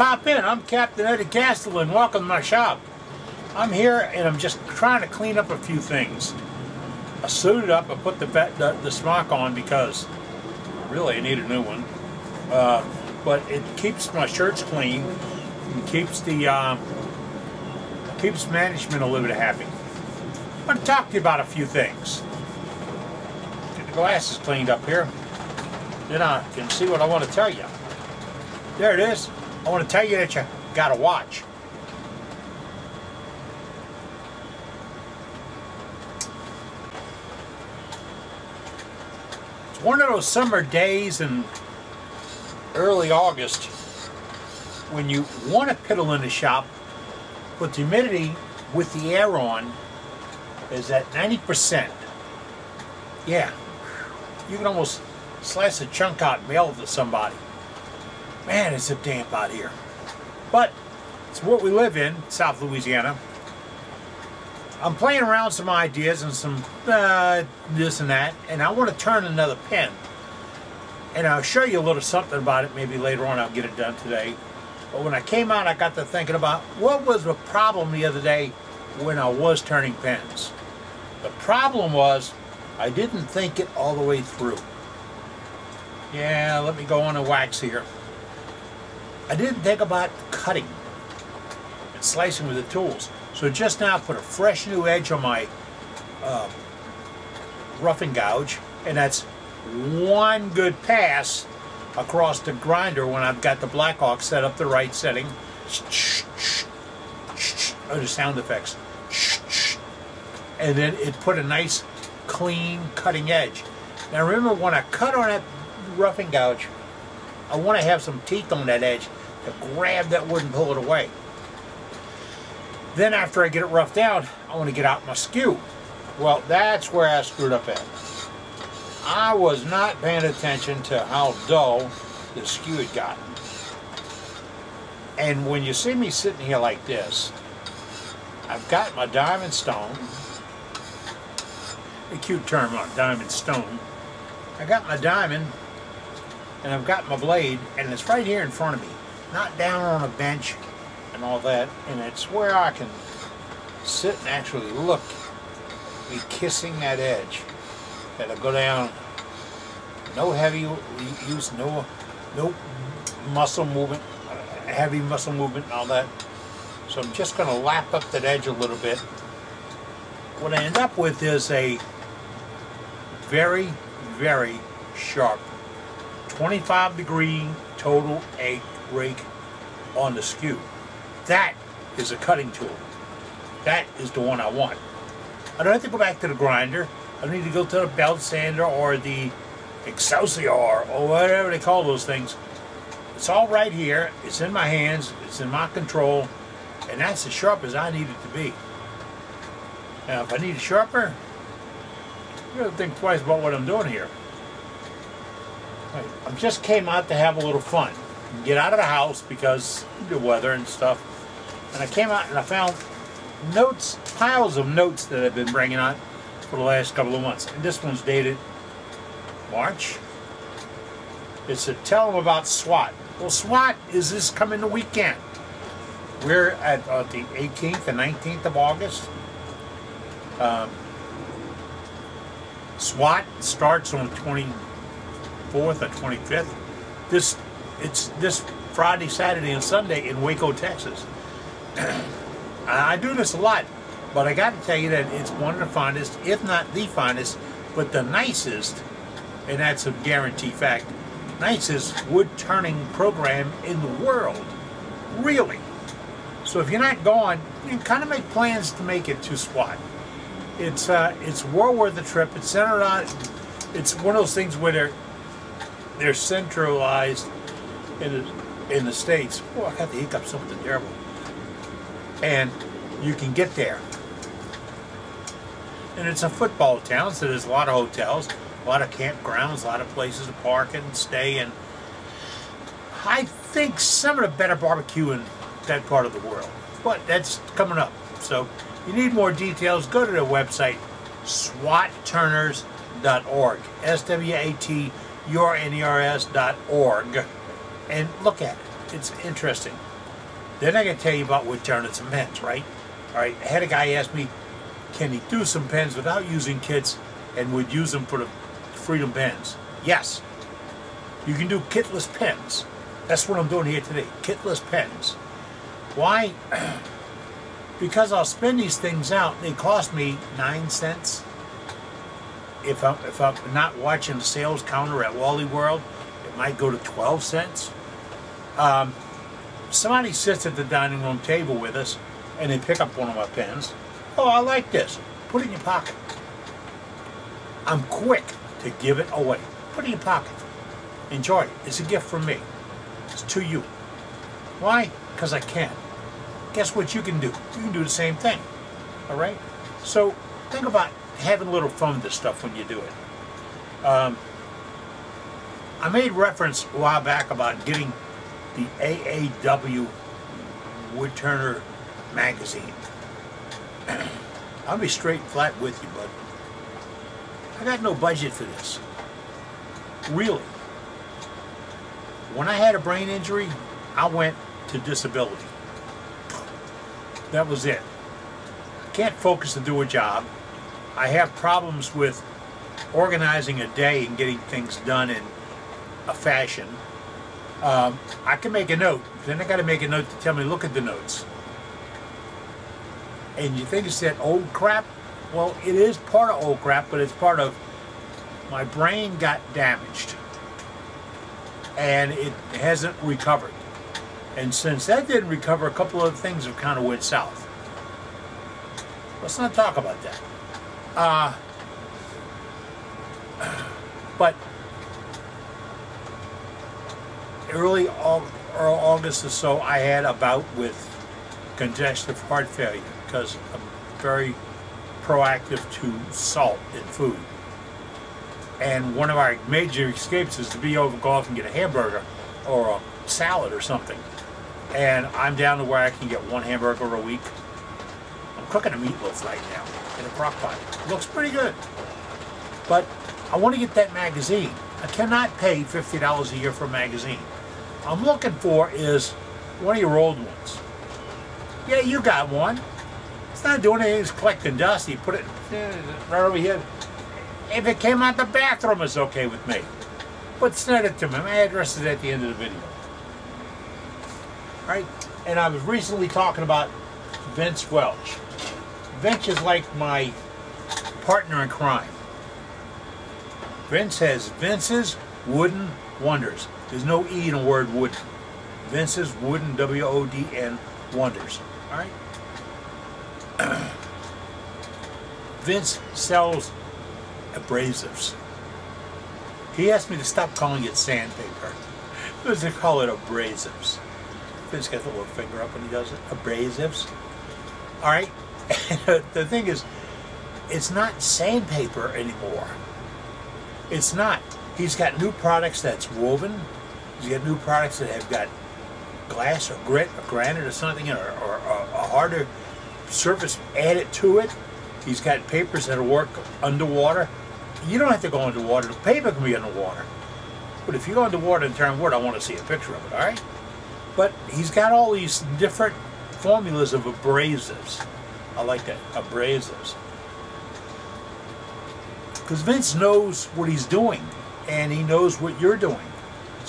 pop in. I'm Captain Eddie Castelin. Welcome to my shop. I'm here and I'm just trying to clean up a few things. I suited up. I put the, the, the smock on because really I need a new one. Uh, but it keeps my shirts clean and keeps the uh, keeps management a little bit happy. I want to talk to you about a few things. Get the glasses cleaned up here. Then I can see what I want to tell you. There it is. I want to tell you that you got to watch. It's one of those summer days in early August when you want to piddle in the shop, but the humidity with the air on is at 90%. Yeah, you can almost slice a chunk out and mail it to somebody. Man, it's a damp out here. But it's what we live in, South Louisiana. I'm playing around some ideas and some uh, this and that, and I want to turn another pen. And I'll show you a little something about it maybe later on. I'll get it done today. But when I came out, I got to thinking about what was the problem the other day when I was turning pens. The problem was I didn't think it all the way through. Yeah, let me go on a wax here. I didn't think about cutting and slicing with the tools. So just now I put a fresh new edge on my uh, roughing gouge and that's one good pass across the grinder when I've got the Blackhawk set up the right setting. Oh, the sound effects. And then it put a nice clean cutting edge. Now remember when I cut on that roughing gouge, I want to have some teeth on that edge grab that wood and pull it away. Then after I get it roughed out, I want to get out my skew. Well, that's where I screwed up at. I was not paying attention to how dull the skew had gotten. And when you see me sitting here like this, I've got my diamond stone, a cute term on diamond stone. I got my diamond and I've got my blade and it's right here in front of me not down on a bench and all that and it's where I can sit and actually look be kissing that edge. That'll go down. No heavy use no no muscle movement heavy muscle movement and all that. So I'm just going to lap up that edge a little bit. What I end up with is a very very sharp 25 degree total egg rake on the skew. That is a cutting tool. That is the one I want. I don't have to go back to the grinder. I don't need to go to the belt sander or the Excelsior or whatever they call those things. It's all right here. It's in my hands. It's in my control. And that's as sharp as I need it to be. Now, if I need a sharper, I gotta think twice about what I'm doing here. I just came out to have a little fun. Get out of the house because the weather and stuff. And I came out and I found notes, piles of notes that I've been bringing out for the last couple of months. And this one's dated March. It's to tell them about SWAT. Well, SWAT is this coming the weekend. We're at uh, the 18th and 19th of August. Um, SWAT starts on the 24th or 25th. This it's this Friday, Saturday, and Sunday in Waco, Texas. I do this a lot, but I got to tell you that it's one of the finest, if not the finest, but the nicest, and that's a guarantee fact, nicest wood turning program in the world. Really. So if you're not going, you kind of make plans to make it to SWAT. It's uh, it's well worth the trip. It's centered on. It's one of those things where they're they're centralized in the, in the states. Oh, I got the hiccup, something terrible. And you can get there. And it's a football town, so there's a lot of hotels, a lot of campgrounds, a lot of places to park and stay. And I think some of the better barbecue in that part of the world. But that's coming up. So you need more details, go to the website, swatturners.org. S W A T turners.org and look at it. it's interesting. Then I can tell you about wood turning some pens, right? All right, I had a guy ask me, can he do some pens without using kits and would use them for the Freedom pens? Yes. You can do kitless pens. That's what I'm doing here today, kitless pens. Why? because I'll spin these things out. They cost me nine cents. If I'm, if I'm not watching the sales counter at Wally World, it might go to 12 cents. Um, somebody sits at the dining room table with us and they pick up one of my pens. Oh, I like this. Put it in your pocket. I'm quick to give it away. Put it in your pocket. Enjoy it. It's a gift from me. It's to you. Why? Because I can. Guess what you can do? You can do the same thing. All right? So think about having a little fun with this stuff when you do it. Um, I made reference a while back about getting the AAW Woodturner magazine. I'll be straight and flat with you, bud. I got no budget for this. Really. When I had a brain injury, I went to disability. That was it. I can't focus to do a job. I have problems with organizing a day and getting things done in a fashion. Um, I can make a note. Then I got to make a note to tell me, look at the notes. And you think it's that old crap? Well, it is part of old crap, but it's part of my brain got damaged and it hasn't recovered. And since that didn't recover, a couple of things have kind of went south. Let's not talk about that. Uh, but early August or so, I had a bout with congestive heart failure because I'm very proactive to salt in food. And one of our major escapes is to be over golf and get a hamburger or a salad or something. And I'm down to where I can get one hamburger a week. I'm cooking a meatloaf right now in a crock pot. Looks pretty good. But I want to get that magazine. I cannot pay $50 a year for a magazine. I'm looking for is one of your old ones. Yeah, you got one. It's not doing anything, it's collecting dust. You put it right over here. If it came out the bathroom, it's okay with me. But send it to me. My address is at the end of the video. Right? And I was recently talking about Vince Welch. Vince is like my partner in crime. Vince has Vince's Wooden Wonders. There's no E in the word wooden. Vince's Wooden, W-O-D-N, Wonders. All right? Vince sells abrasives. He asked me to stop calling it sandpaper. Because they call it abrasives. Vince got the little finger up when he does it. Abrasives. All right? the thing is, it's not sandpaper anymore. It's not. He's got new products that's woven. He's got new products that have got glass or grit or granite or something or, or, or a harder surface added to it. He's got papers that'll work underwater. You don't have to go underwater. The paper can be underwater. But if you go underwater and turn wood, I want to see a picture of it, all right? But he's got all these different formulas of abrasives. I like that, abrasives. Because Vince knows what he's doing, and he knows what you're doing.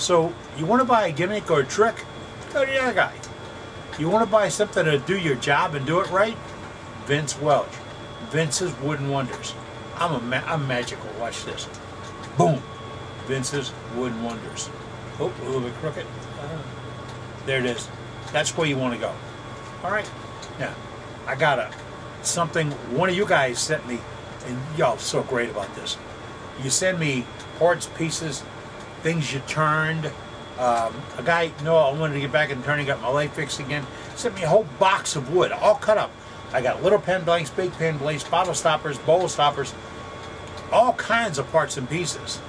So you want to buy a gimmick or a trick, go to the other guy. You want to buy something to do your job and do it right, Vince Welch. Vince's Wooden Wonders. I'm a ma I'm magical. Watch this. Boom. Vince's Wooden Wonders. Oh, a little bit crooked. There it is. That's where you want to go. All right. Now, I got a something. One of you guys sent me, and y'all so great about this. You send me parts, pieces, things you turned. Um, a guy, no, I wanted to get back and turning, got my leg fixed again. Sent me a whole box of wood, all cut up. I got little pen blanks, big pen blanks, bottle stoppers, bowl stoppers, all kinds of parts and pieces.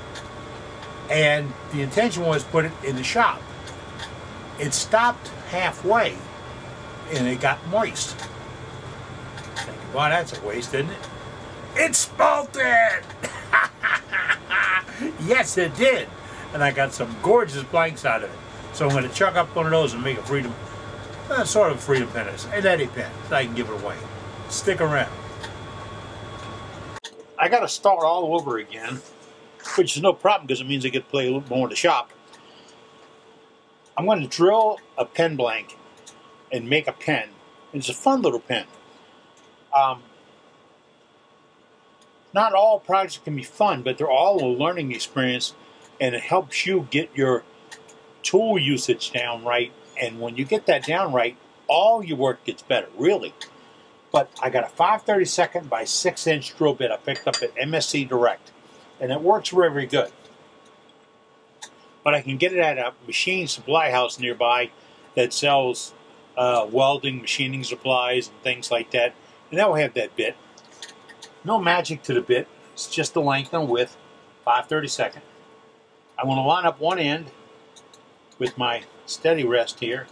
And the intention was put it in the shop. It stopped halfway and it got moist. Well, that's a waste, isn't it? It spalted! yes, it did. And I got some gorgeous blanks out of it. So I'm going to chuck up one of those and make a freedom, uh, sort of a freedom pen. An Eddie pen, so I can give it away. Stick around. I got to start all over again, which is no problem because it means I get to play a little more in the shop. I'm going to drill a pen blank and make a pen. It's a fun little pen. Um, not all projects can be fun, but they're all a learning experience, and it helps you get your tool usage down right. And when you get that down right, all your work gets better, really. But I got a 532nd by 6 inch drill bit I picked up at MSC Direct, and it works very, good. But I can get it at a machine supply house nearby that sells uh, welding, machining supplies, and things like that, and they'll have that bit. No magic to the bit, it's just the length and width, 532nd. I want to line up one end with my steady rest here.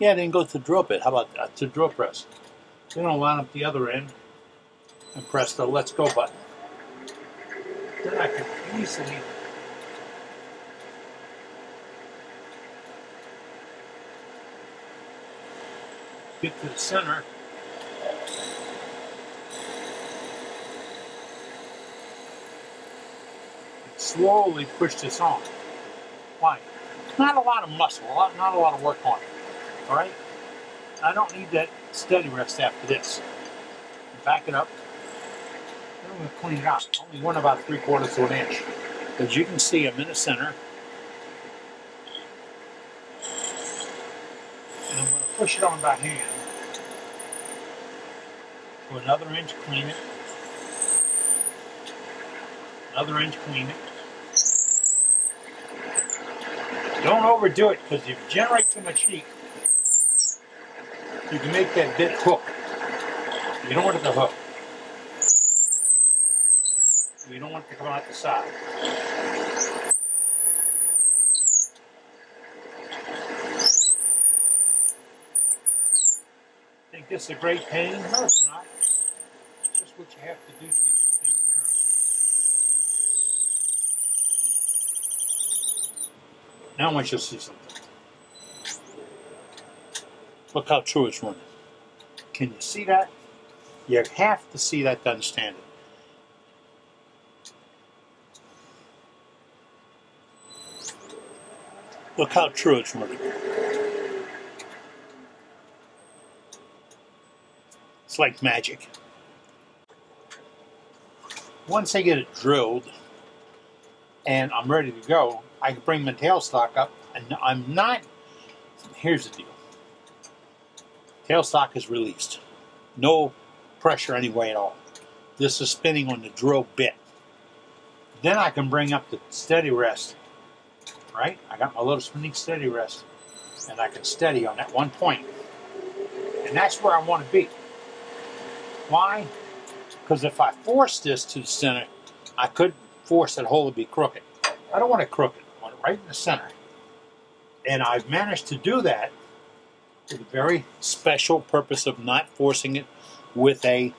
Yeah, I didn't go to drill bit. How about uh, to drill press? Then I'll line up the other end and press the let's go button. Then I can easily get to the center slowly push this on. Why? Not a lot of muscle, a lot, not a lot of work on it. All right? I don't need that steady rest after this. Back it up. I'm going to clean it out. Only one about three quarters of an inch. As you can see, I'm in the center. And I'm going to push it on by hand. To another inch, clean it. Another inch, clean it. Don't overdo it because if you generate too much heat, you can make that bit hook. You don't want it to hook. You don't want it to come out the side. Think this is a great pain? No, it's not. It's just what you have to do to get the thing turned. Now I want you to see something. Look how true it's running. Can you see that? You have to see that to understand it. Look how true it's running. It's like magic. Once I get it drilled and I'm ready to go, I can bring my tailstock up and I'm not, here's the deal. Tailstock is released. No pressure anyway at all. This is spinning on the drill bit. Then I can bring up the steady rest. Right? I got my little spinning steady rest. And I can steady on that one point. And that's where I want to be. Why? Because if I force this to the center, I could force that hole to be crooked. I don't want it crooked. I want it right in the center. And I've managed to do that for the very special purpose of not forcing it with a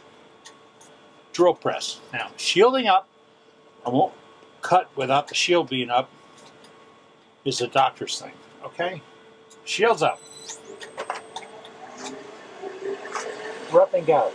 drill press. Now, shielding up, I won't cut without the shield being up, is a doctor's thing, okay? Shields up. Rough and go.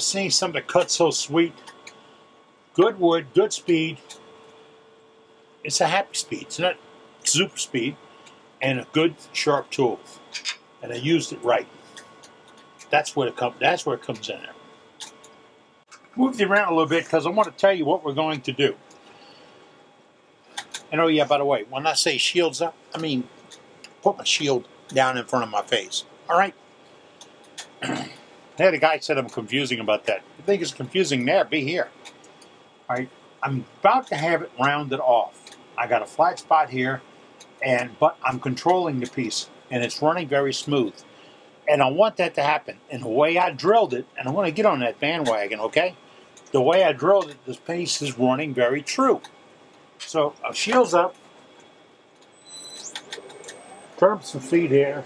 Ever seen something cut so sweet? Good wood, good speed. It's a happy speed. It's not super speed. And a good sharp tool. And I used it right. That's where it comes. That's where it comes in. There. Moved around a little bit because I want to tell you what we're going to do. And oh yeah, by the way, when I say shields up, I mean put my shield down in front of my face. All right. I the guy said I'm confusing about that. You think it's confusing there, be here. All right. I'm about to have it rounded off. I got a flat spot here, and but I'm controlling the piece, and it's running very smooth. And I want that to happen. And the way I drilled it, and I want to get on that bandwagon, okay? The way I drilled it, this piece is running very true. So uh, shields up, turn up some feed here.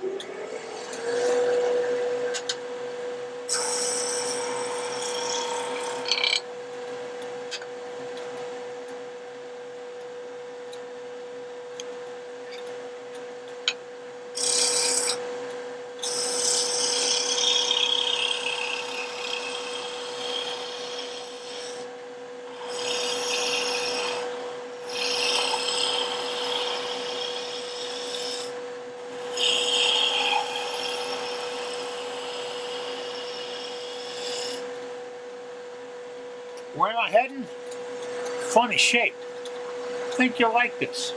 Where am I heading? Funny shape. Think you'll like this.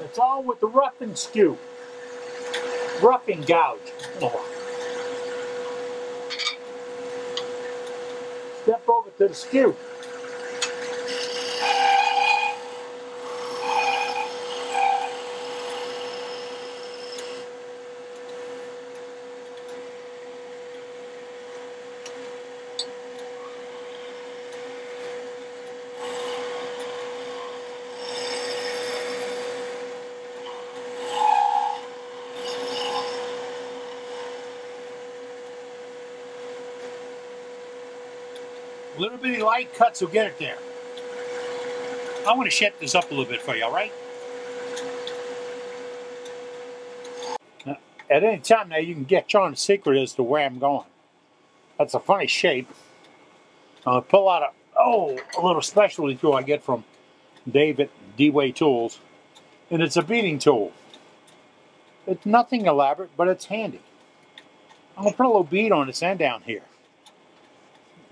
It's all with the rough and skew. Rough and gouge. Oh. Step over to the skew. Little bitty light cuts will get it there. I want to shape this up a little bit for you, all right? At any time now, you can get on the secret as to where I'm going. That's a funny shape. I'm going to pull out a, oh, a little specialty tool I get from David D-Way Tools. And it's a beading tool. It's nothing elaborate, but it's handy. I'm going to put a little bead on this end down here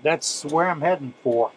that's where I'm heading for.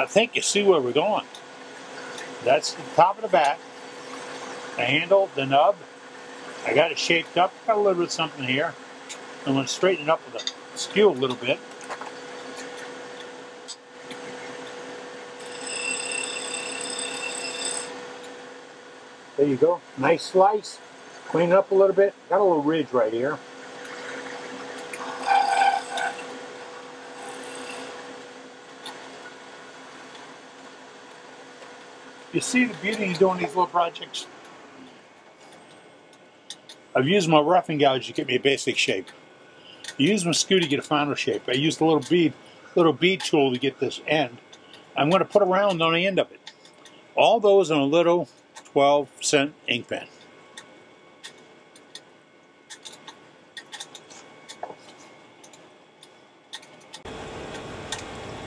I think you see where we're going. That's the top of the back, the handle, the nub. I got it shaped up, got a little bit something here. I'm going to straighten it up with a skew a little bit. There you go. Nice slice. Clean it up a little bit. Got a little ridge right here. You see the beauty of doing these little projects? I've used my roughing gouge to get me a basic shape. I use my skew to get a final shape. I used a little bead, little bead tool to get this end. I'm going to put a round on the end of it. All those on a little 12 cent ink pen.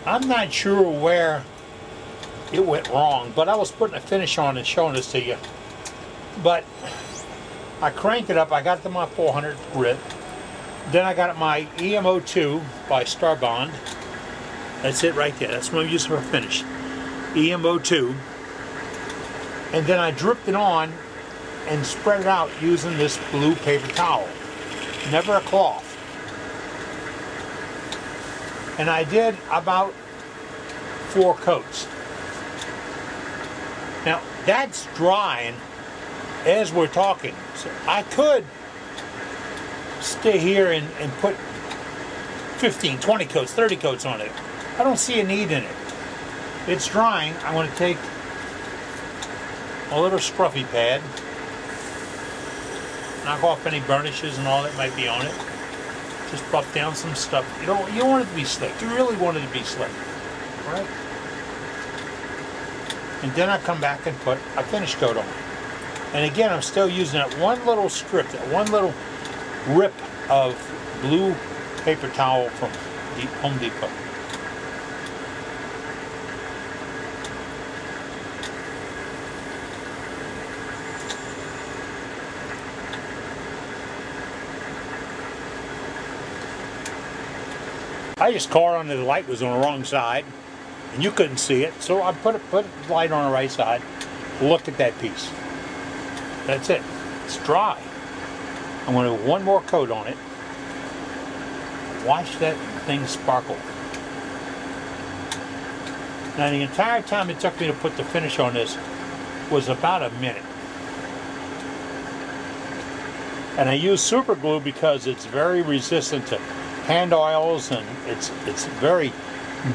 I'm not sure where it went wrong. But I was putting a finish on and showing this to you. But I cranked it up. I got to my 400 grit. Then I got my EMO2 by Starbond. That's it right there. That's what I'm using for finish. EMO2. And then I dripped it on and spread it out using this blue paper towel. Never a cloth. And I did about four coats. Now, that's drying as we're talking. So I could stay here and, and put 15, 20 coats, 30 coats on it. I don't see a need in it. It's drying. I'm going to take a little scruffy pad knock off any burnishes and all that might be on it. Just buff down some stuff. You don't you want it to be slick. You really want it to be slick. Right? And then I come back and put a finish coat on. And again, I'm still using that one little strip, that one little rip of blue paper towel from the Home Depot. I just caught on that the light was on the wrong side, and you couldn't see it, so I put it, put light on the right side, looked at that piece. That's it. It's dry. I'm going to do one more coat on it. Watch that thing sparkle. Now the entire time it took me to put the finish on this was about a minute. And I use super glue because it's very resistant to hand oils and it's it's very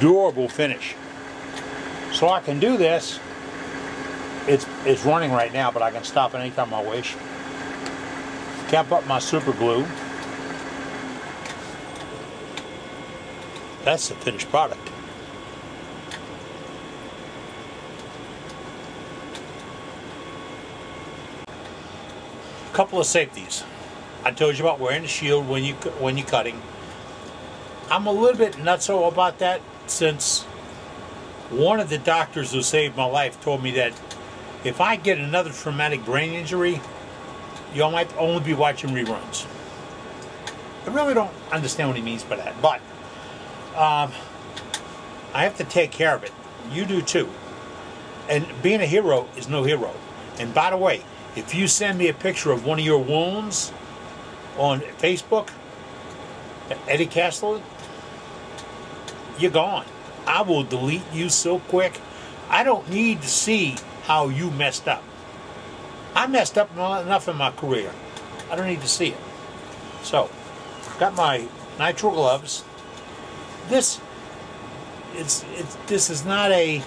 durable finish. So I can do this. It's it's running right now, but I can stop it anytime I wish. Cap up my super glue. That's the finished product. A Couple of safeties. I told you about wearing the shield when you when you're cutting. I'm a little bit nutso about that since one of the doctors who saved my life told me that if I get another traumatic brain injury, you might only be watching reruns. I really don't understand what he means by that, but um, I have to take care of it. You do too. And being a hero is no hero. And by the way, if you send me a picture of one of your wounds on Facebook, Eddie Castle, you're gone. I will delete you so quick. I don't need to see how you messed up. I messed up enough in my career. I don't need to see it. So, got my nitrile gloves. This, it's, it's, this is not a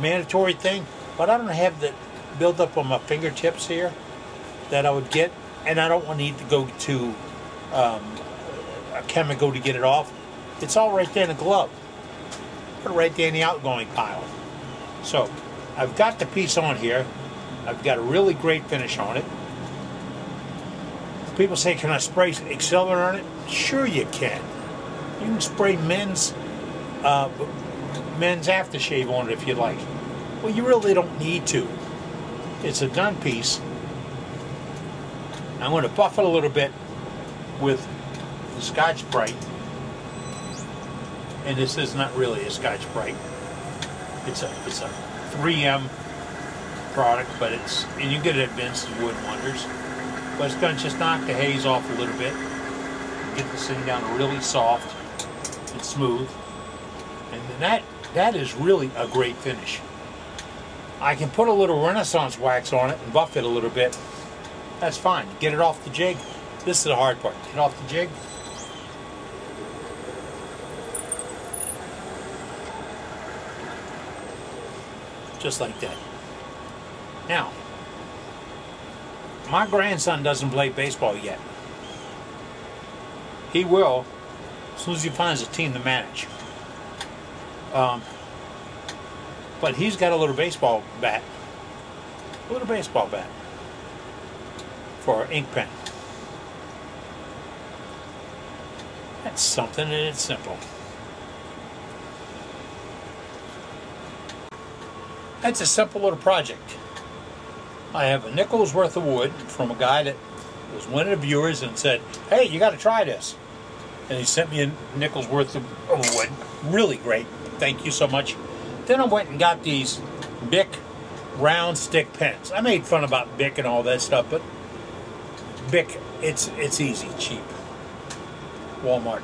mandatory thing, but I don't have the buildup on my fingertips here that I would get, and I don't want to need to go to um, a chemical to get it off. It's all right there in the glove. Put it right there in the outgoing pile. So, I've got the piece on here. I've got a really great finish on it. People say, can I spray Accelerator on it? Sure you can. You can spray men's uh, men's aftershave on it if you like. Well, you really don't need to. It's a done piece. I'm going to buff it a little bit with the Scotch-Brite. And this is not really a Scotch-Brite. It's a, it's a 3M product, but it's, and you get it at Vince's Wood Wonders. But it's going to just knock the haze off a little bit. Get this thing down really soft and smooth. And that, that is really a great finish. I can put a little Renaissance wax on it and buff it a little bit. That's fine. Get it off the jig. This is the hard part. Get off the jig. Just like that. Now, my grandson doesn't play baseball yet. He will as soon as he finds a team to manage. Um, but he's got a little baseball bat. A little baseball bat for ink pen. That's something and it's simple. It's a simple little project. I have a nickel's worth of wood from a guy that was one of the viewers and said, hey, you got to try this. And he sent me a nickel's worth of wood. Really great. Thank you so much. Then I went and got these Bic round stick pens. I made fun about Bic and all that stuff, but Bic, it's it's easy, cheap. Walmart.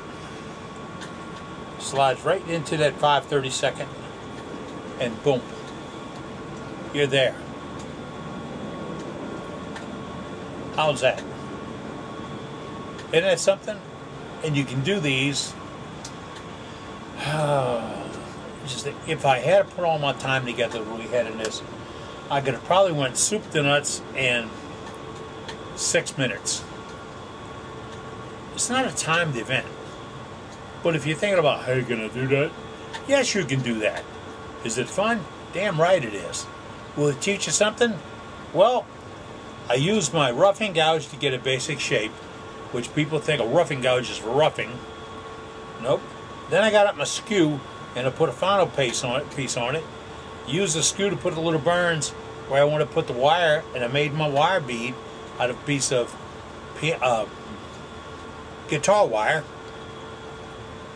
Slides right into that 532nd and boom you're there. How's that? Isn't that something? And you can do these. just if I had to put all my time together we had in this, I could have probably went soup to nuts in six minutes. It's not a timed event. But if you're thinking about how you're going to do that, yes, you can do that. Is it fun? Damn right it is. Will it teach you something? Well, I used my roughing gouge to get a basic shape, which people think a roughing gouge is for roughing. Nope. Then I got up my skew and I put a final piece on it. Piece on it. Used the skew to put the little burns where I want to put the wire, and I made my wire bead out of a piece of uh, guitar wire.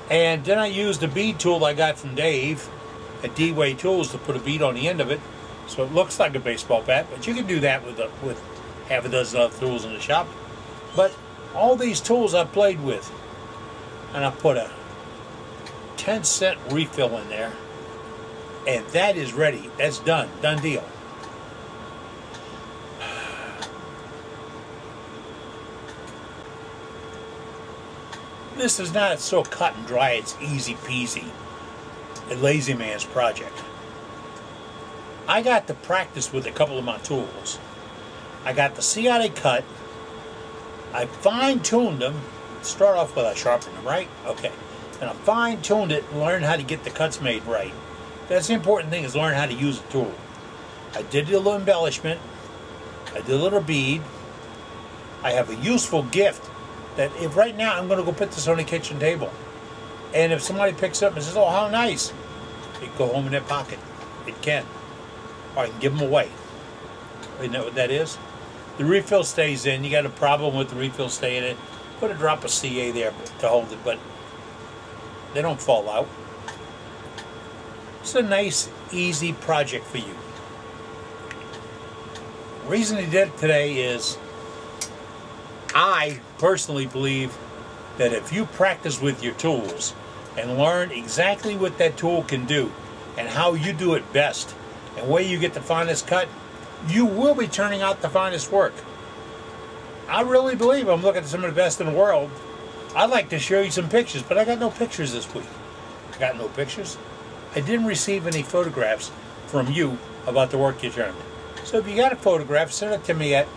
And then I used the bead tool I got from Dave at D-Way Tools to put a bead on the end of it, so it looks like a baseball bat. But you can do that with a, with half a dozen other tools in the shop. But all these tools I played with, and I put a 10 cent refill in there, and that is ready. That's done. Done deal. This is not so cut and dry, it's easy peasy. A lazy man's project. I got to practice with a couple of my tools. I got to see how they cut. I fine tuned them. Start off with I sharpened them, right? Okay. And I fine tuned it and learned how to get the cuts made right. That's the important thing is learn how to use a tool. I did a little embellishment. I did a little bead. I have a useful gift that if right now I'm going to go put this on the kitchen table, and if somebody picks up and says, "Oh, how nice," it go home in their pocket. It can, or I can give them away. You know what that is? The refill stays in. You got a problem with the refill staying in. Put a drop of CA there to hold it, but they don't fall out. It's a nice, easy project for you. The reason he did it today is I personally believe that if you practice with your tools and learn exactly what that tool can do and how you do it best and where you get the finest cut, you will be turning out the finest work. I really believe I'm looking at some of the best in the world. I'd like to show you some pictures, but I got no pictures this week. I got no pictures. I didn't receive any photographs from you about the work you turned. So if you got a photograph, send it to me at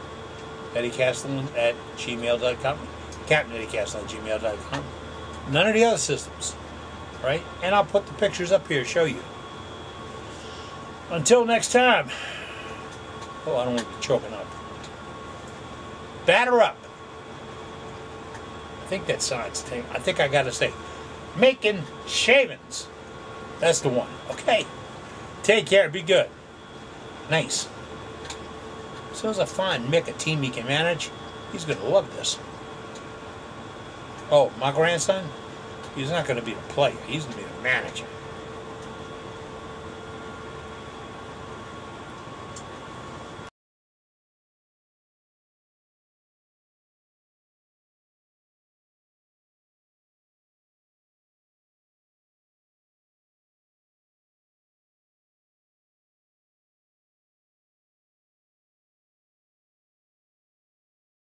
Eddie Castle at gmail.com, Captain Eddie Castle at gmail.com. None of the other systems, right? And I'll put the pictures up here, show you. Until next time. Oh, I don't want to be choking up. Batter up. I think that signs thing. I think I got to say, making shavings. That's the one. Okay. Take care. Be good. Nice. So as a fine Mick, a team he can manage, he's going to love this. Oh, my grandson? He's not going to be the player. He's going to be the manager.